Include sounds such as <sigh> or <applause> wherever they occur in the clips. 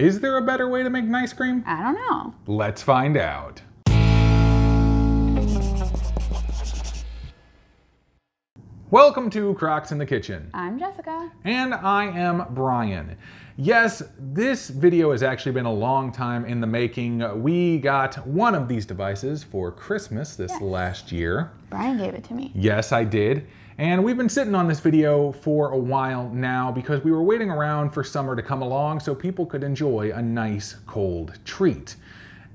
Is there a better way to make nice cream? I don't know. Let's find out. Welcome to Krocks in the Kitchen. I'm Jessica. And I am Brian. Yes, this video has actually been a long time in the making. We got one of these devices for Christmas this Yes. last year. Brian gave it to me. Yes, I did. And we've been sitting on this video for a while now because we were waiting around for summer to come along so people could enjoy a nice cold treat.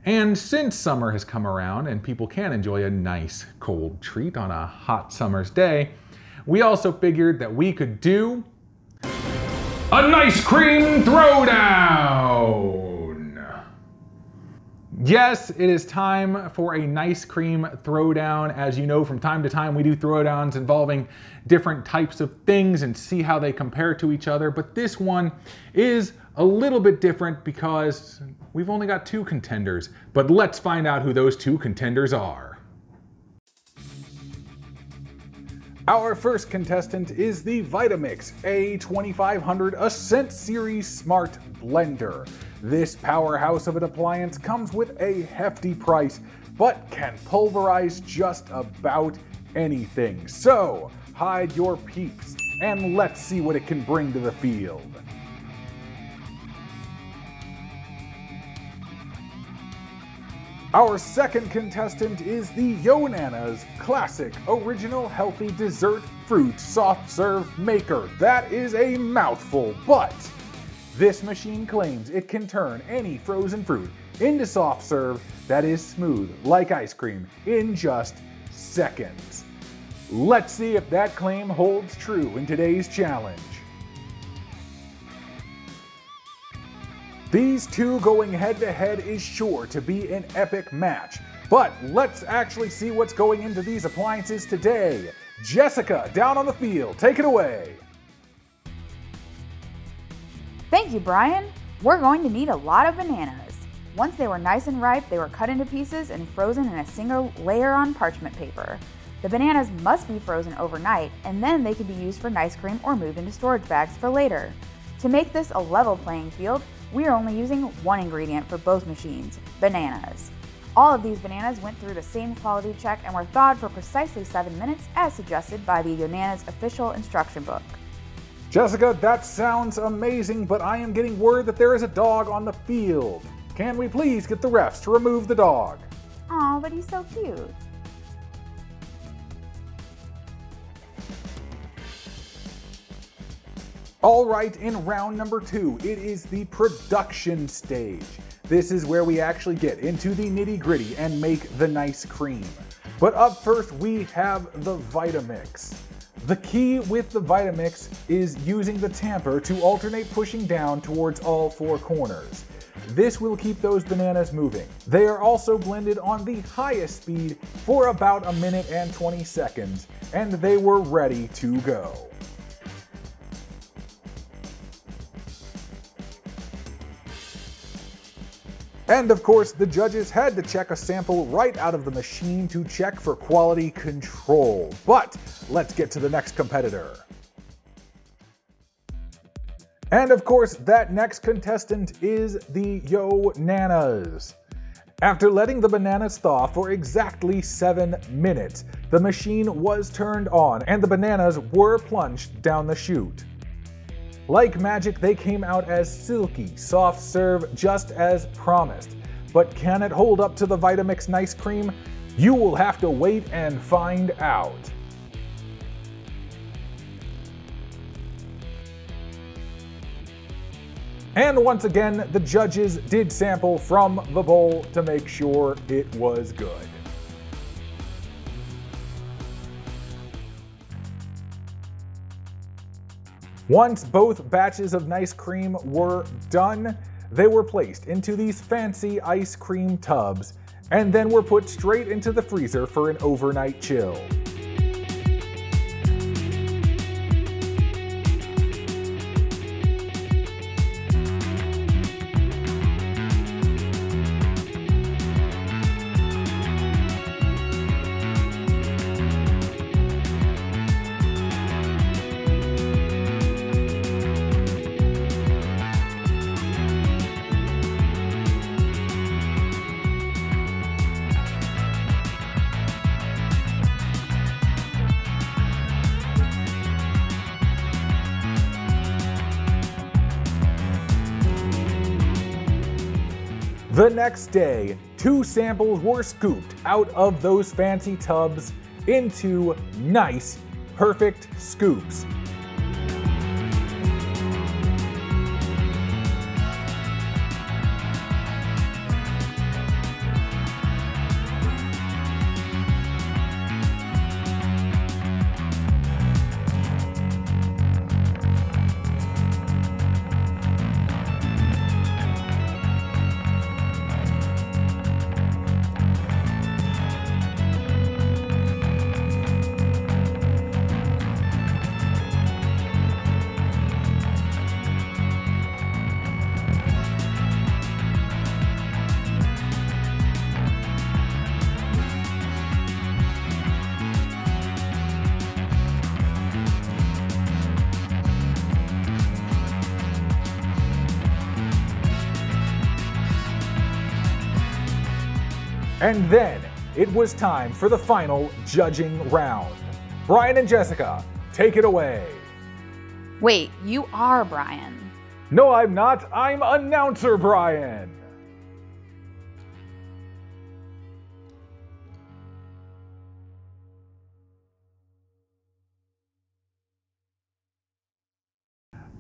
And since summer has come around and people can enjoy a nice cold treat on a hot summer's day, we also figured that we could do a nice cream throwdown. Yes, it is time for a nice cream throwdown. As you know, from time to time we do throwdowns involving different types of things and see how they compare to each other. But this one is a little bit different because we've only got two contenders. But let's find out who those two contenders are. Our first contestant is the Vitamix A2500 Ascent Series Smart Blender. This powerhouse of an appliance comes with a hefty price, but can pulverize just about anything. So, hide your peeps and let's see what it can bring to the field. Our second contestant is the Yonanas Classic Original Healthy Dessert Fruit Soft Serve Maker. That is a mouthful, but this machine claims it can turn any frozen fruit into soft serve that is smooth like ice cream in just seconds. Let's see if that claim holds true in today's challenge. These two going head to head is sure to be an epic match. But let's actually see what's going into these appliances today. Jessica, down on the field, take it away. Thank you, Brian. We're going to need a lot of bananas. Once they were nice and ripe, they were cut into pieces and frozen in a single layer on parchment paper. The bananas must be frozen overnight, and then they can be used for ice cream or moved into storage bags for later. To make this a level playing field, we are only using one ingredient for both machines bananas. All of these bananas went through the same quality check and were thawed for precisely 7 minutes as suggested by the Yonanas official instruction book. Jessica, that sounds amazing, but I am getting word that there is a dog on the field. Can we please get the refs to remove the dog? Aw, but he's so cute. All right, in round number two, it is the production stage. This is where we actually get into the nitty gritty and make the nice cream. But up first, we have the Vitamix. The key with the Vitamix is using the tamper to alternate pushing down towards all four corners. This will keep those bananas moving. They are also blended on the highest speed for about a minute and 20 seconds, and they were ready to go. And of course, the judges had to check a sample right out of the machine to check for quality control. But let's get to the next competitor. And of course, that next contestant is the Yonanas. After letting the bananas thaw for exactly 7 minutes, the machine was turned on and the bananas were plunged down the chute. Like magic, they came out as silky, soft serve, just as promised. But can it hold up to the Vitamix Nice Cream? You will have to wait and find out. And once again, the judges did sample from the bowl to make sure it was good. Once both batches of nice cream were done, they were placed into these fancy ice cream tubs and then were put straight into the freezer for an overnight chill. The next day, two samples were scooped out of those fancy tubs into nice, perfect scoops. And then it was time for the final judging round. Brian and Jessica, take it away. Wait, you are Brian. No, I'm not. I'm announcer Brian.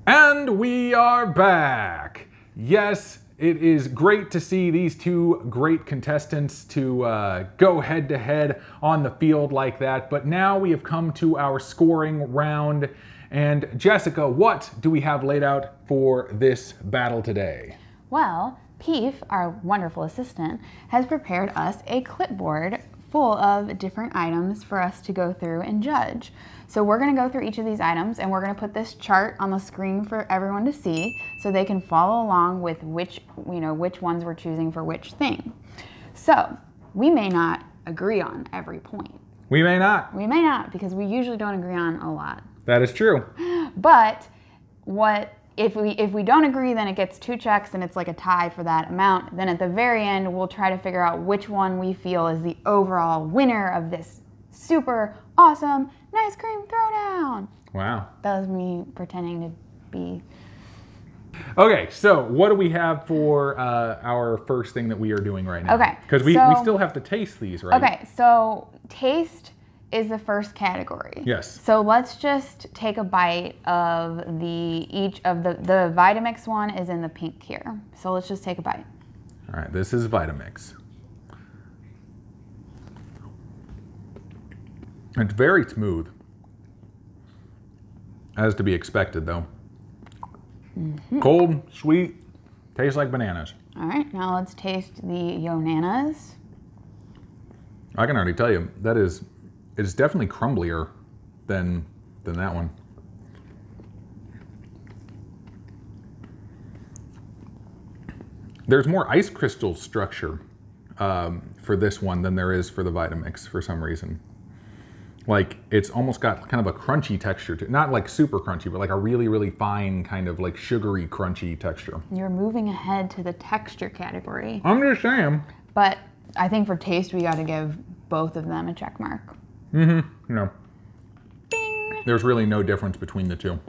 And we are back. Yes, it is great to see these two great contestants to uh, go head to head on the field like that. But now we have come to our scoring round. And Jessica, what do we have laid out for this battle today? Well, Peef, our wonderful assistant, has prepared us a clipboard full of different items for us to go through and judge. So we're gonna go through each of these items and we're gonna put this chart on the screen for everyone to see so they can follow along with which, you know, which ones we're choosing for which thing. So we may not agree on every point. We may not. We may not because we usually don't agree on a lot. That is true. <gasps> But what if we if we don't agree, then it gets two checks and it's like a tie for that amount. Then at the very end, we'll try to figure out which one we feel is the overall winner of this super awesome nice cream throwdown. Wow. That was me pretending to be. Okay, so what do we have for uh, our first thing that we are doing right now? Okay, Because we, we still have to taste these, right? Okay, so taste is the first category. Yes. So let's just take a bite of the each of the the Vitamix one is in the pink here. So let's just take a bite. All right, this is Vitamix. It's very smooth. As to be expected, though. Cold, sweet, tastes like bananas. All right, now let's taste the Yonanas. I can already tell you that is, it's definitely crumblier than than that one. There's more ice crystal structure um, for this one than there is for the Vitamix for some reason. Like it's almost got kind of a crunchy texture to it. Not like super crunchy, but like a really, really fine kind of like sugary crunchy texture. You're moving ahead to the texture category, I'm just saying. but I think for taste we got to give both of them a check mark. Mm-hmm. You know, Bing. there's really no difference between the two.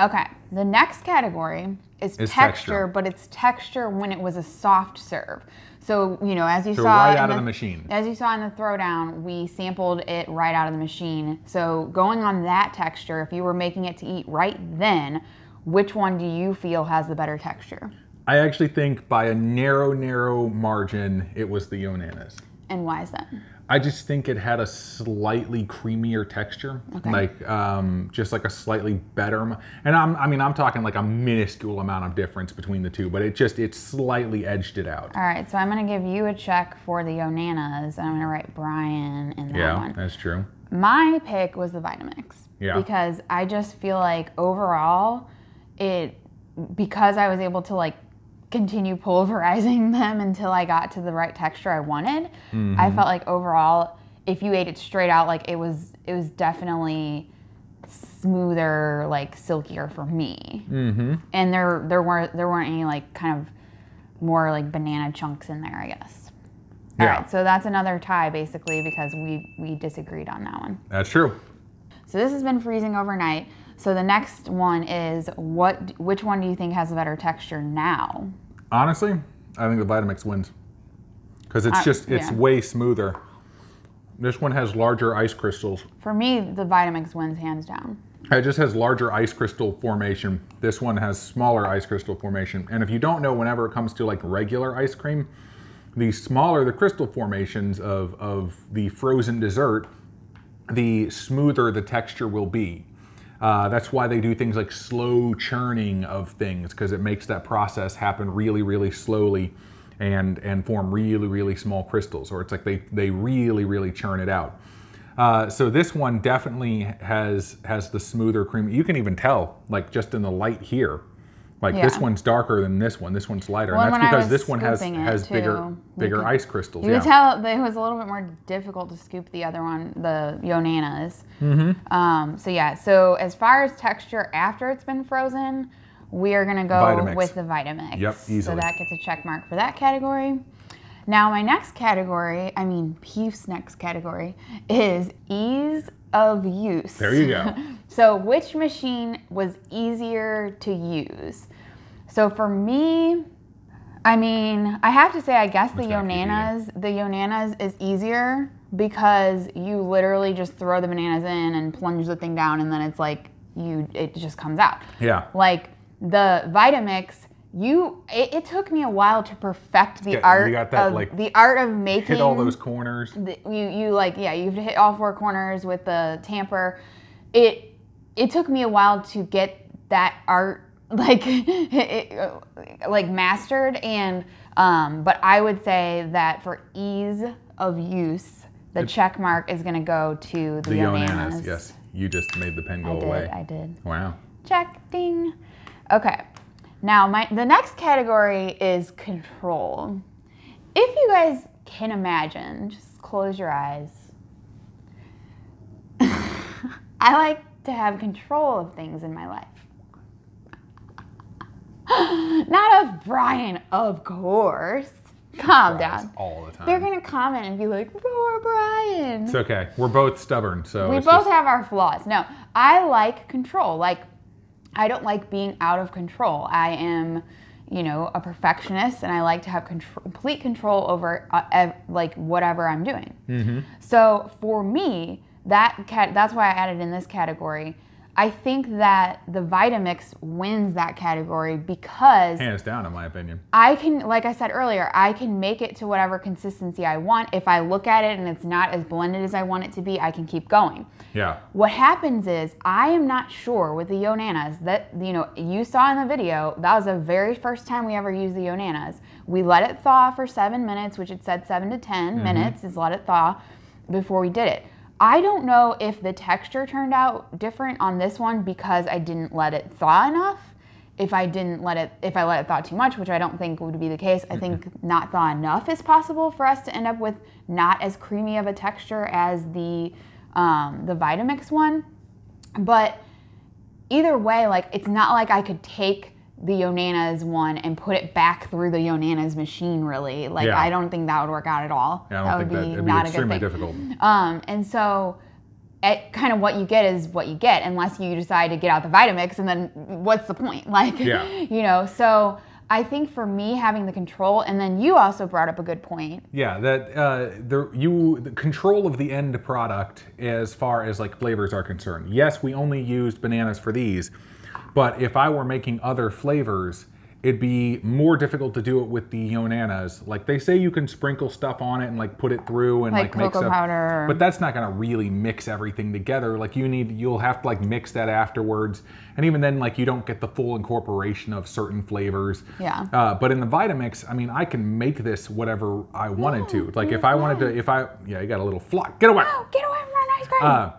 Okay, the next category is texture, texture. but it's texture when it was a soft serve. So, you know, as you So saw right out of the machine. As you saw in the throwdown, we sampled it right out of the machine. So, going on that texture, if you were making it to eat right then, which one do you feel has the better texture? I actually think by a narrow, narrow margin, it was the Yonanas. And why is that? I just think it had a slightly creamier texture, like um, just like a slightly better. And I'm, I mean, I'm talking like a minuscule amount of difference between the two, but it just it slightly edged it out. All right, so I'm going to give you a check for the Yonanas, and I'm going to write Brian in that yeah, one. that's true. My pick was the Vitamix. Yeah. Because I just feel like overall, it because I was able to like continue pulverizing <laughs> them until I got to the right texture I wanted. Mm-hmm. I felt like overall, if you ate it straight out, like it was it was definitely smoother, like silkier for me. Mm-hmm. And there there weren't there weren't any like kind of more like banana chunks in there, I guess. All Yeah. right, so that's another tie basically because we we disagreed on that one. That's true. So this has been freezing overnight. So the next one is what? Which one do you think has a better texture now? Honestly, I think the Vitamix wins because it's Uh, just it's yeah. way smoother. This one has larger ice crystals. For me, the Vitamix wins hands down. It just has larger ice crystal formation. This one has smaller ice crystal formation. And if you don't know, whenever it comes to like regular ice cream, the smaller the crystal formations of, of the frozen dessert, the smoother the texture will be. Uh, that's why they do things like slow churning of things because it makes that process happen really, really slowly and and form really, really small crystals. Or it's like they they really, really churn it out. Uh, so this one definitely has has the smoother cream. You can even tell, like just in the light here, like this one's darker than this one. This one's lighter, Well, and that's because this one has has bigger too, you bigger could- ice crystals. You yeah. could tell that it was a little bit more difficult to scoop the other one, the Yonanas. Mm-hmm. Um, so yeah, so as far as texture after it's been frozen, we are gonna go Vitamix. with the Vitamix. Yep, easily. So that gets a check mark for that category. Now my next category, I mean Peef's next category, is ease of use. There you go. <laughs> so which machine was easier to use? So for me, I mean, I have to say, I guess the It's gonna keep Yonanas, the Yonanas is easier because you literally just throw the bananas in and plunge the thing down, and then it's like you, it just comes out. Yeah. Like the Vitamix, you, it, it took me a while to perfect the Yeah, art got that, of like, the art of making Hit all those corners. the, you you like yeah you have to hit all four corners with the tamper it it took me a while to get that art <laughs> like it, like mastered and um but i would say that for ease of use the check mark is going to go to the, The Yonanas. Yonanas. Yes. You just made the pen go i did away. i did Wow. check ding okay now my the next category is control if you guys can imagine just close your eyes <laughs> i like to have control of things in my life <laughs> not of brian of course calm down all the time. they're gonna comment and be like poor brian It's okay. We're both stubborn, so we both just- have our flaws. No, I like control. Like, I don't like being out of control. I am, you know, a perfectionist, and I like to have complete control over uh, ev- like whatever I'm doing. Mm-hmm. So for me, that cat that's why I added in this category. I think that the Vitamix wins that category because hands down, in my opinion. I can, like I said earlier, I can make it to whatever consistency I want. If I look at it and it's not as blended as I want it to be, I can keep going. Yeah. What happens is I am not sure with the Yonanas that you know you saw in the video. That was the very first time we ever used the Yonanas. We let it thaw for seven minutes, which it said seven to 10 mm-hmm. minutes is let it thaw before we did it. I don't know if the texture turned out different on this one because I didn't let it thaw enough. If I didn't let it, if I let it thaw too much, which I don't think would be the case, I think not thaw enough is possible for us to end up with not as creamy of a texture as the um, the Vitamix one. But either way, like it's not like I could take the Yonanas one and put it back through the Yonanas machine. Really, like Yeah. I don't think that would work out at all. Yeah, I that don't would think that be it'd be not a extremely good thing. difficult. Um, and so, it, kind of what you get is what you get, unless you decide to get out the Vitamix, and then what's the point? <laughs> Like, Yeah. <laughs> you know. So I think for me having the control, and then you also brought up a good point. Yeah, that uh, the you the control of the end product as far as like flavors are concerned. Yes, we only used bananas for these, but if I were making other flavors, it'd be more difficult to do it with the Yonanas. Like they say, you can sprinkle stuff on it and like put it through and Like like, make cocoa stuff, powder. but that's not gonna really mix everything together. Like you need, you'll have to like mix that afterwards, and even then, like you don't get the full incorporation of certain flavors. Yeah. Uh, but in the Vitamix, I mean, I can make this whatever I wanted to. Like if I wanted to, if I, yeah, you got a little flock. Get away. Oh, get away from my ice cream! Uh,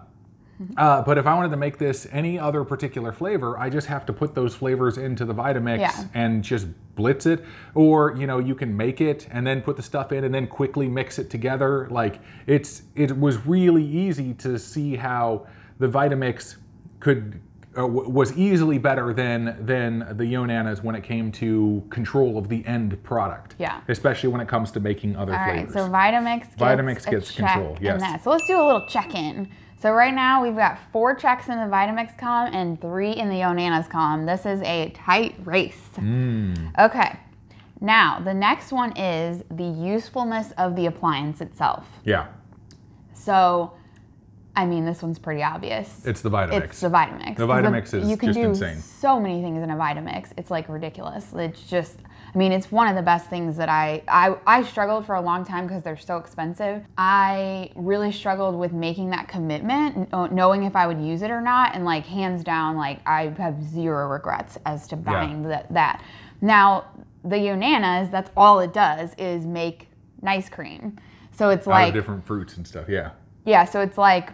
uh, but if I wanted to make this any other particular flavor, I just have to put those flavors into the Vitamix Yeah. and just blitz it. Or you know, you can make it and then put the stuff in and then quickly mix it together. Like it's it was really easy to see how the Vitamix could uh, was easily better than than the Yonanas when it came to control of the end product. Yeah. Especially when it comes to making other All right, flavors. so Vitamix gets, Vitamix gets control, yes. that. So let's do a little check-in. So right now we've got four checks in the Vitamix column and three in the Yonanas column. This is a tight race. Mm. Okay. Now, the next one is the usefulness of the appliance itself. Yeah. So, I mean, this one's pretty obvious. It's the Vitamix. It's the Vitamix. The Vitamix is you can just do insane. so many things in a Vitamix. It's like ridiculous. It's just, I mean, it's one of the best things that I I, I struggled for a long time because they're so expensive. I really struggled with making that commitment, uh, knowing if I would use it or not, and like hands down, like I have zero regrets as to buying that. That now the Yonanas, that's all it does is make nice cream. So it's Out like of different fruits and stuff. Yeah. yeah, so it's like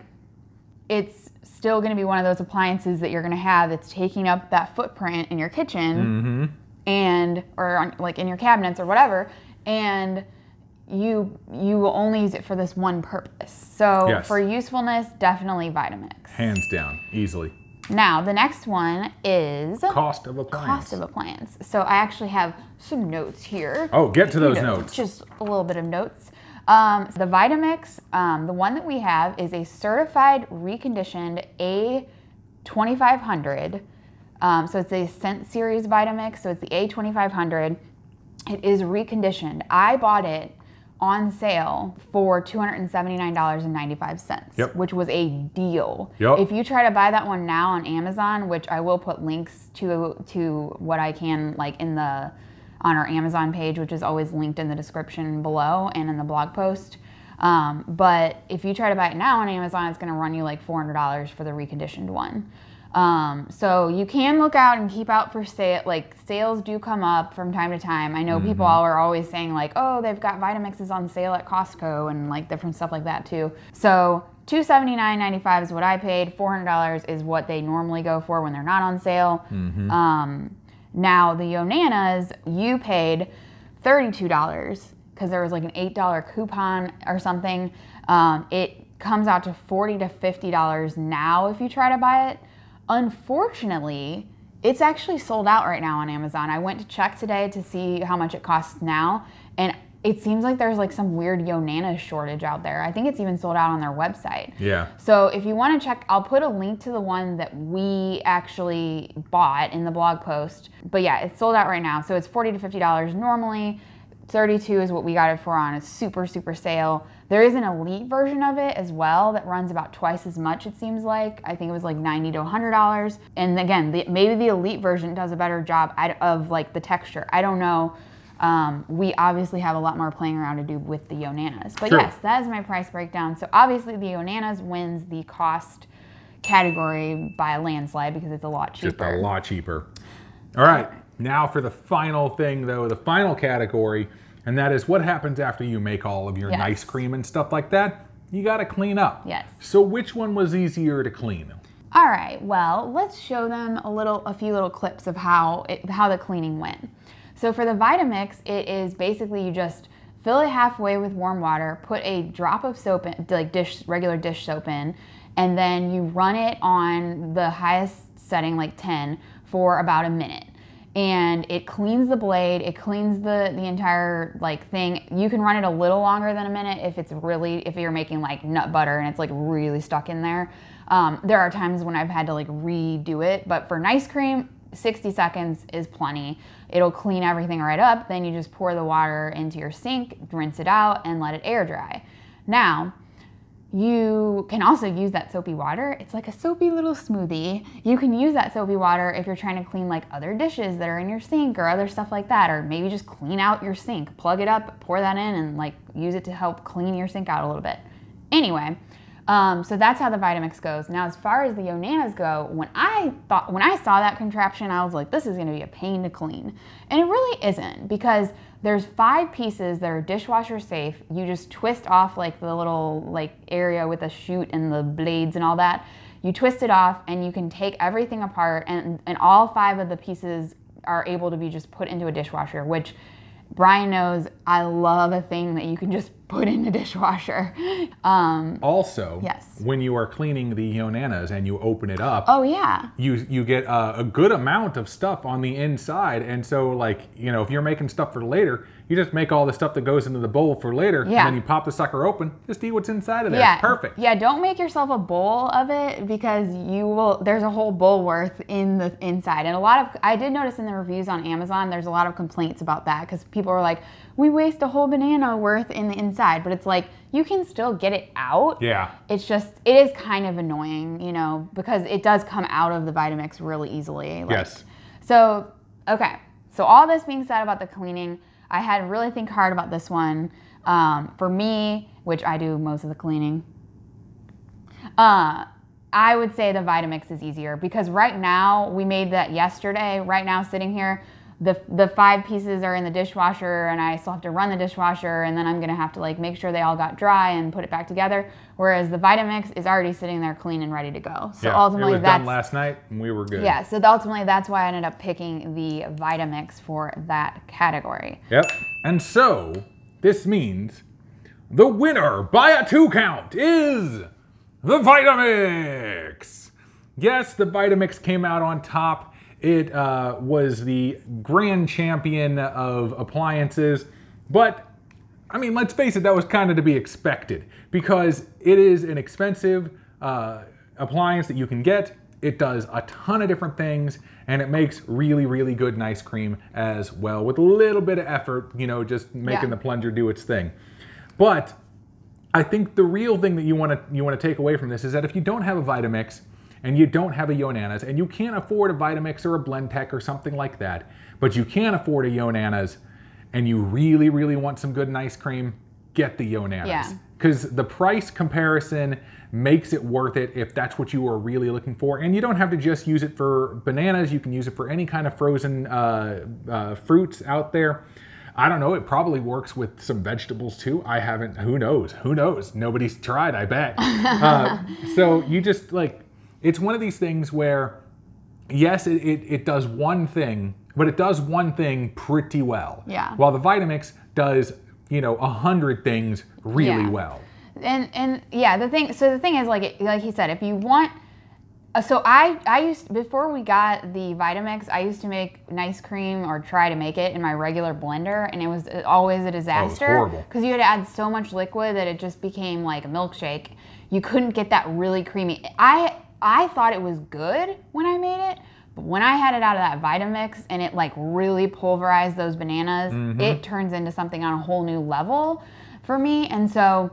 it's still going to be one of those appliances that you're going to have that's taking up that footprint in your kitchen mm-hmm. and or on, like in your cabinets or whatever and you you will only use it for this one purpose. So Yes. for usefulness, definitely Vitamix. Hands down. Easily. Now, the next one is Cost of appliance. cost of appliance. So I actually have some notes here. Oh, get to those notes. Just a little bit of notes. Um, the Vitamix, um, the one that we have is a certified reconditioned A2500. Um, so it's Ascent Series Vitamix. So it's the A2500. It is reconditioned. I bought it on sale for $279.95, Yep. which was a deal. Yep. If you try to buy that one now on Amazon, which I will put links to to what I can like in the on our Amazon page, which is always linked in the description below and in the blog post. Um, but if you try to buy it now on Amazon, it's going to run you like $400 for the reconditioned one. Um, so you can look out and keep out for sale. Like sales do come up from time to time. I know people all are always saying like, oh, they've got Vitamixes on sale at Costco and like different stuff like that too. So two seventy nine ninety five is what I paid. Four hundred dollars is what they normally go for when they're not on sale. Um, now the Yonanas, you paid thirty-two dollars because there was like an eight-dollar coupon or something. Um, it comes out to forty to fifty dollars now if you try to buy it. Unfortunately, it's actually sold out right now on Amazon. I went to check today to see how much it costs now, and it seems like there's like some weird Yonana shortage out there. I think it's even sold out on their website. Yeah. So if you want to check, I'll put a link to the one that we actually bought in the blog post. But yeah, it's sold out right now. So it's forty to fifty dollars normally. 32 is what we got it for on a super super sale. There is an elite version of it as well that runs about twice as much it seems like. I think it was like 90 to 100 dollars. And again, the, maybe the elite version does a better job of like the texture. I don't know. Um, we obviously have a lot more playing around to do with the Yonanas. But True. yes, that is my price breakdown. So obviously the Yonanas wins the cost category by a landslide because it's a lot cheaper. Just a lot cheaper. All right. Now for the final thing, though, the final category, and that is what happens after you make all of your Yes. nice cream and stuff like that. You got to clean up. Yes. So which one was easier to clean? All right, well, let's show them a little, a few little clips of how it, how the cleaning went. So for the Vitamix, it is basically you just fill it halfway with warm water, put a drop of soap in, like dish, regular dish soap in, and then you run it on the highest setting, like 10, for about a minute. And it cleans the blade, it cleans the the entire like thing. You can run it a little longer than a minute if it's really if you're making like nut butter and it's like really stuck in there. Um, there are times when I've had to like redo it, but for nice cream, 60 seconds is plenty. It'll clean everything right up. Then you just pour the water into your sink, rinse it out, and let it air dry. Now, you can also use that soapy water. It's like a soapy little smoothie. You can use that soapy water if you're trying to clean like other dishes that are in your sink or other stuff like that, or maybe just clean out your sink. Plug it up, pour that in, and like use it to help clean your sink out a little bit. Anyway, um, so that's how the Vitamix goes. Now, as far as the Yonanas go, when I thought when I saw that contraption, I was like, this is going to be a pain to clean, and it really isn't because there's five pieces that are dishwasher safe. You just twist off like the little like area with the chute and the blades and all that. You twist it off, and you can take everything apart, and and all five of the pieces are able to be just put into a dishwasher, which Brian knows I love a thing that you can just put in the dishwasher. Um, Also, Yes. when you are cleaning the Yonanas and you open it up, oh yeah, you you get a, a good amount of stuff on the inside, and so like you know if you're making stuff for later, you just make all the stuff that goes into the bowl for later, Yeah. and then you pop the sucker open, just eat what's inside of there. yeah, Perfect. Yeah, don't make yourself a bowl of it because you will. There's a whole bowl worth in the inside, and a lot of I did notice in the reviews on Amazon, there's a lot of complaints about that because people are like, we waste a whole banana worth in the inside, but it's like you can still get it out. Yeah. It's just it is kind of annoying, you know, because it does come out of the Vitamix really easily. Like, Yes. So okay, so all this being said about the cleaning, I had to really think hard about this one. Um, for me, which I do most of the cleaning, uh, I would say the Vitamix is easier because right now we made that yesterday. Right now, sitting here, the the five pieces are in the dishwasher, and I still have to run the dishwasher, and then I'm gonna have to like make sure they all got dry and put it back together. Whereas the Vitamix is already sitting there clean and ready to go. So yeah. ultimately, it was that's done last night, and we were good. yeah. So ultimately, that's why I ended up picking the Vitamix for that category. Yep. And so this means the winner by a two count is the Vitamix. Yes, the Vitamix came out on top. It uh, was the grand champion of appliances, but I mean, let's face it, that was kind of to be expected because it is an expensive uh, appliance that you can get. It does a ton of different things and it makes really, really good ice cream as well with a little bit of effort, you know, just making Yeah. the plunger do its thing. But I think the real thing that you want to you want to take away from this is that if you don't have a Vitamix and you don't have a Yonanas and you can't afford a Vitamix or a Blendtec or something like that, but you can afford a Yonanas and you really really want some good ice cream, get the Yonanas. Yeah. Cuz the price comparison makes it worth it if that's what you are really looking for. And you don't have to just use it for bananas, you can use it for any kind of frozen uh, uh, fruits out there. I don't know. It probably works with some vegetables too. I haven't. Who knows? Who knows? Nobody's tried. I bet. <laughs> uh, so you just like it's one of these things where yes, it, it, it does one thing, but it does one thing pretty well. Yeah. While the Vitamix does you know a hundred things really Yeah. well. and and yeah the thing so the thing is like like he said if you want uh, so I I used before we got the Vitamix I used to make nice cream or try to make it in my regular blender and it was uh, always a disaster horrible. because you had to add so much liquid that it just became like a milkshake you couldn't get that really creamy I I thought it was good when I made it but when I had it out of that Vitamix and it like really pulverized those bananas it turns into something on a whole new level for me and so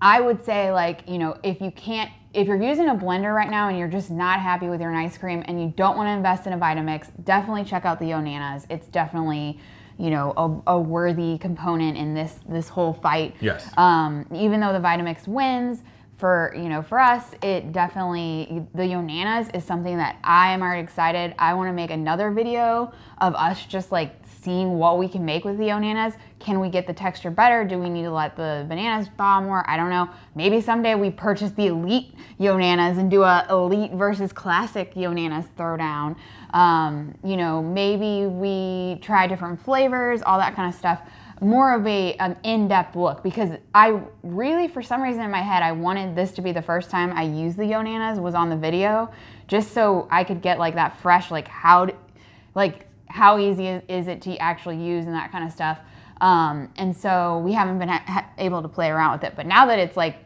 I would say like, you know, if you can't if you're using a blender right now and you're just not happy with your ice cream and you don't want to invest in a Vitamix, definitely check out the Yonanas. It's definitely, you know, a, a worthy component in this this whole fight. Yes. Um, even though the Vitamix wins, for you know, for us, it definitely the Yonanas is something that I am already excited. I want to make another video of us just like seeing what we can make with the Yonanas. Can we get the texture better? Do we need to let the bananas thaw more? I don't know. Maybe someday we purchase the elite Yonanas and do a elite versus classic Yonanas throwdown. Um, you know, maybe we try different flavors, all that kind of stuff more of a an in-depth look because I really for some reason in my head I wanted this to be the first time I used the Yonanas was on the video just so I could get like that fresh like how d- like how easy is, is it to actually use and that kind of stuff. Um, and so we haven't been ha- able to play around with it but now that it's like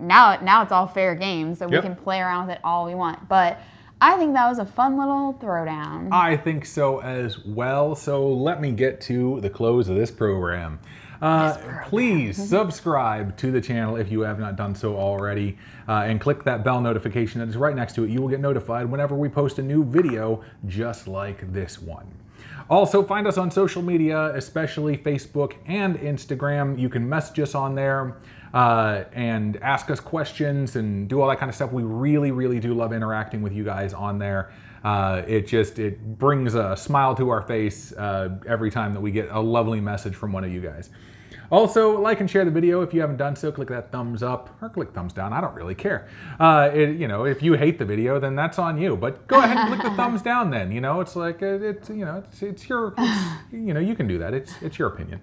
now now it's all fair game so we can play around with it all we want. But I think that was a fun little throwdown I think so as well. So let me get to the close of this program. Uh, Please <laughs> subscribe to the channel if you have not done so already, uh, and click that bell notification that is right next to it. You will get notified whenever we post a new video just like this one. Also, find us on social media, especially Facebook and Instagram. You can message us on there uh, and ask us questions and do all that kind of stuff. We really, really do love interacting with you guys on there. Uh, it just it brings a smile to our face uh, every time that we get a lovely message from one of you guys. Also, like and share the video if you haven't done so. Click that thumbs up or click thumbs down. I don't really care. Uh, it, you know, if you hate the video, then that's on you. But go ahead and click the <laughs> thumbs down. Then you know, it's like it, it's you know, it's, it's your, <sighs> it's, you know, you can do that. It's it's your opinion.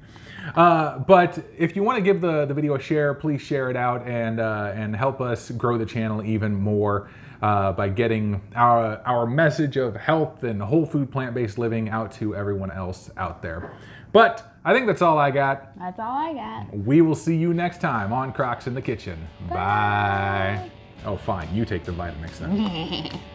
Uh, but if you want to give the the video a share, please share it out and uh, and help us grow the channel even more. Uh, by getting our, our message of health and whole food plant based living out to everyone else out there. But I think that's all I got. That's all I got. We will see you next time on Krocks in the Kitchen. Bye. Bye. Oh, fine. You take the Vitamix then. <laughs>